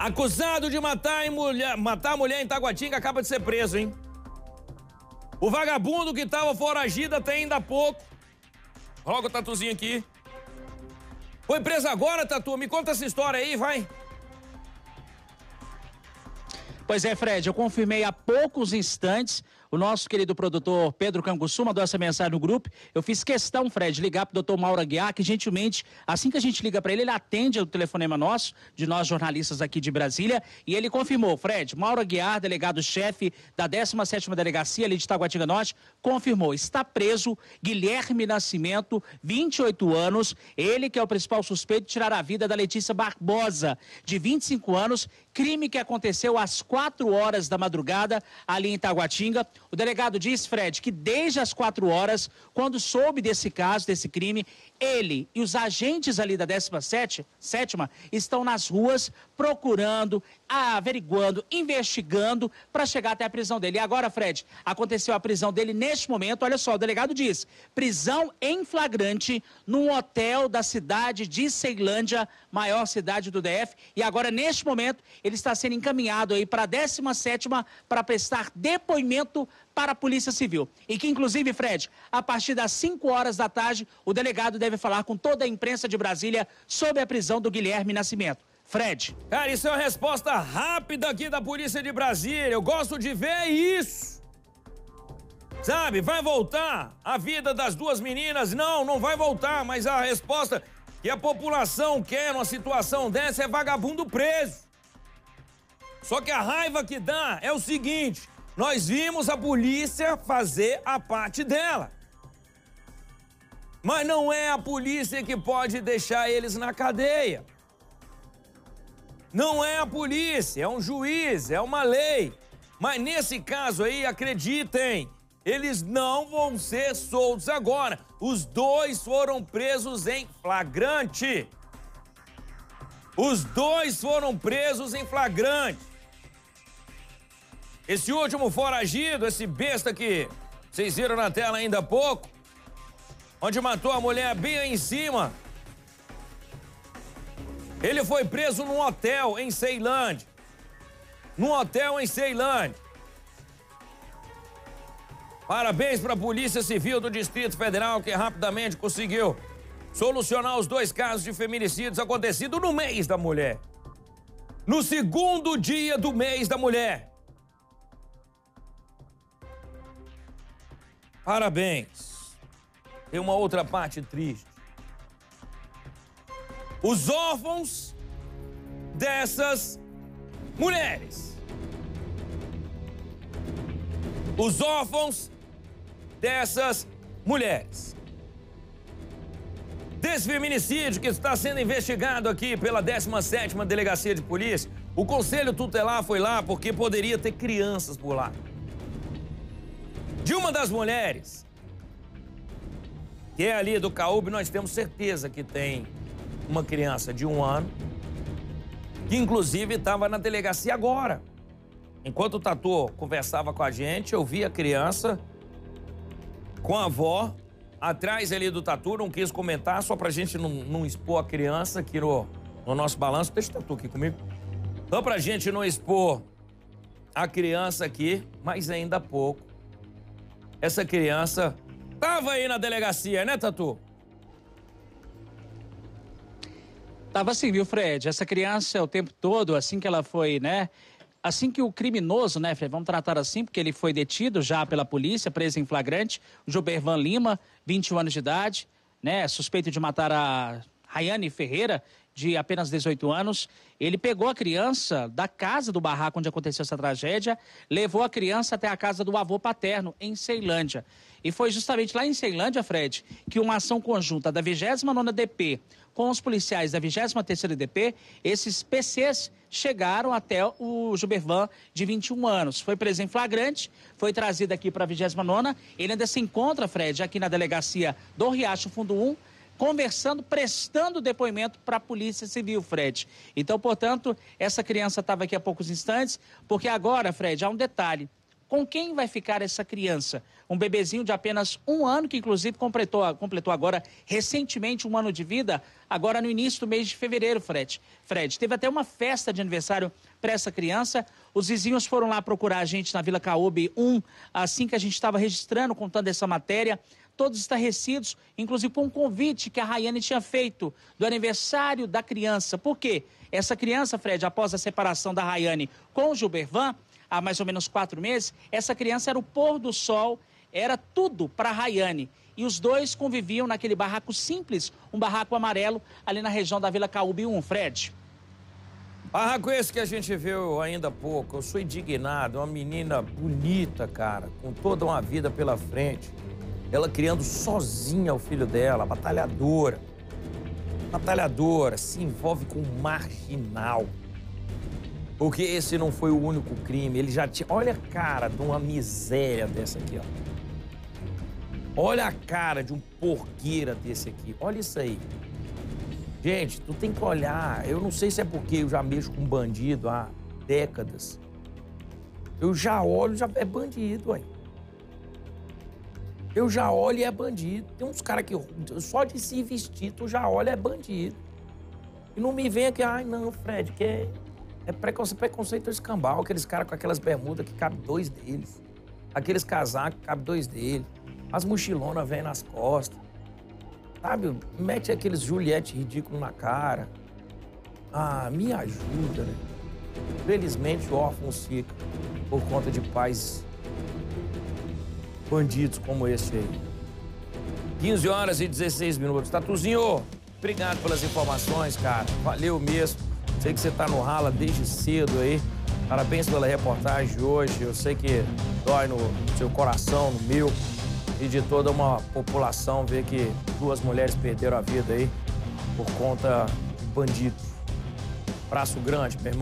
Acusado de matar, em mulher, matar a mulher em Taguatinga acaba de ser preso, hein? O vagabundo que estava foragido até ainda há pouco. Coloca o tatuzinho aqui. Foi preso agora, Tatu? Me conta essa história aí, vai. Pois é, Fred, eu confirmei há poucos instantes o nosso querido produtor Pedro Canguçu mandou essa mensagem no grupo. Eu fiz questão, Fred, ligar para o doutor Mauro Aguiar, que gentilmente, assim que a gente liga para ele, ele atende o telefonema nosso, de nós jornalistas aqui de Brasília, e ele confirmou, Fred, Mauro Aguiar, delegado-chefe da 17ª Delegacia ali de Taguatinga Norte, confirmou, está preso Guilherme Nascimento, 28 anos, ele que é o principal suspeito de tirar a vida da Letícia Barbosa, de 25 anos, crime que aconteceu às 4 horas da madrugada ali em Taguatinga. O delegado diz, Fred, que desde as quatro horas, quando soube desse caso, desse crime, ele e os agentes ali da 17 sétima estão nas ruas procurando, averiguando, investigando para chegar até a prisão dele. E agora, Fred, aconteceu a prisão dele neste momento. Olha só, o delegado diz: prisão em flagrante num hotel da cidade de Ceilândia, maior cidade do DF. E agora, neste momento, ele está sendo encaminhado aí para a 17 para prestar depoimento para a Polícia Civil. E que, inclusive, Fred, a partir das 5 horas da tarde, o delegado deve falar com toda a imprensa de Brasília sobre a prisão do Guilherme Nascimento. Fred. Cara, isso é uma resposta rápida aqui da Polícia de Brasília. Eu gosto de ver isso. Sabe, vai voltar a vida das duas meninas? Não, não vai voltar, mas a resposta que a população quer numa situação dessa é vagabundo preso. Só que a raiva que dá é o seguinte: nós vimos a polícia fazer a parte dela. Mas não é a polícia que pode deixar eles na cadeia. Não é a polícia, é um juiz, é uma lei. Mas nesse caso aí, acreditem, eles não vão ser soltos agora. Os dois foram presos em flagrante. Os dois foram presos em flagrante. Esse último foragido, esse besta que vocês viram na tela ainda há pouco, onde matou a mulher bem aí em cima. Ele foi preso num hotel em Ceilândia. Num hotel em Ceilândia. Parabéns para a Polícia Civil do Distrito Federal que rapidamente conseguiu solucionar os dois casos de feminicídios acontecidos no mês da mulher. No segundo dia do mês da mulher. Parabéns. Tem uma outra parte triste. Os órfãos dessas mulheres. Os órfãos dessas mulheres. Desse feminicídio que está sendo investigado aqui pela 17ª Delegacia de Polícia, o Conselho Tutelar foi lá porque poderia ter crianças por lá de uma das mulheres, que é ali do Caúbe, nós temos certeza que tem uma criança de um ano, que inclusive estava na delegacia agora. Enquanto o Tatu conversava com a gente, eu vi a criança com a avó atrás ali do Tatu, não quis comentar, só pra gente não, não expor a criança aqui no, no nosso balanço. Deixa o Tatu aqui comigo. Só pra gente não expor a criança aqui, mas ainda há pouco essa criança tava aí na delegacia, né, Tatu? Tava assim, viu, Fred? Essa criança, o tempo todo, assim que ela foi, né? Assim que o criminoso, né, Fred? Vamos tratar assim, porque ele foi detido já pela polícia, preso em flagrante. Gilbervan Lima, 21 anos de idade, né? Suspeito de matar a Rayane Ferreira, de apenas 18 anos, ele pegou a criança da casa do barraco onde aconteceu essa tragédia, levou a criança até a casa do avô paterno, em Ceilândia. E foi justamente lá em Ceilândia, Fred, que uma ação conjunta da 29ª DP com os policiais da 23ª DP, esses PCs chegaram até o Jubervan de 21 anos. Foi preso em flagrante, foi trazido aqui para a 29ª. Ele ainda se encontra, Fred, aqui na delegacia do Riacho Fundo 1, conversando, prestando depoimento para a Polícia Civil, Fred. Então, portanto, essa criança estava aqui há poucos instantes, porque agora, Fred, há um detalhe. Com quem vai ficar essa criança? Um bebezinho de apenas um ano, que inclusive completou, completou agora recentemente um ano de vida, agora no início do mês de fevereiro, Fred. Fred, teve até uma festa de aniversário para essa criança. Os vizinhos foram lá procurar a gente na Vila Caobe 1, assim que a gente estava registrando, contando essa matéria todos estarrecidos, inclusive por um convite que a Rayane tinha feito do aniversário da criança. Por quê? Essa criança, Fred, após a separação da Rayane com o Gilbervan, há mais ou menos quatro meses, essa criança era o pôr do sol, era tudo para a Rayane. E os dois conviviam naquele barraco simples, um barraco amarelo, ali na região da Vila Caúbe 1, Fred. Barraco esse que a gente viu ainda há pouco. Eu sou indignado, uma menina bonita, cara, com toda uma vida pela frente. Ela criando sozinha o filho dela, batalhadora. Batalhadora, se envolve com um marginal. Porque esse não foi o único crime. Ele já tinha. Olha a cara de uma miséria dessa aqui, ó. Olha a cara de um porqueira desse aqui. Olha isso aí. Gente, tu tem que olhar. Eu não sei se é porque eu já mexo com bandido há décadas. Eu já olho, já é bandido aí. Eu já olho e é bandido. Tem uns caras que só de se vestir, tu já olha é bandido. E não me vem aqui, ai não, Fred, que é, é preconceito, preconceito escambau, aqueles caras com aquelas bermudas que cabe dois deles. Aqueles casacos que cabe dois deles. As mochilonas vêm nas costas. Sabe, mete aqueles Juliette ridículo na cara. Ah, me ajuda, né? Felizmente órfãos ficam por conta de pais bandidos como esse aí. 15 horas e 16 minutos. Tatuzinho, obrigado pelas informações, cara. Valeu mesmo. Sei que você tá no rala desde cedo aí. Parabéns pela reportagem de hoje. Eu sei que dói no seu coração, no meu e de toda uma população ver que duas mulheres perderam a vida aí por conta de bandidos. Braço grande, meu irmão.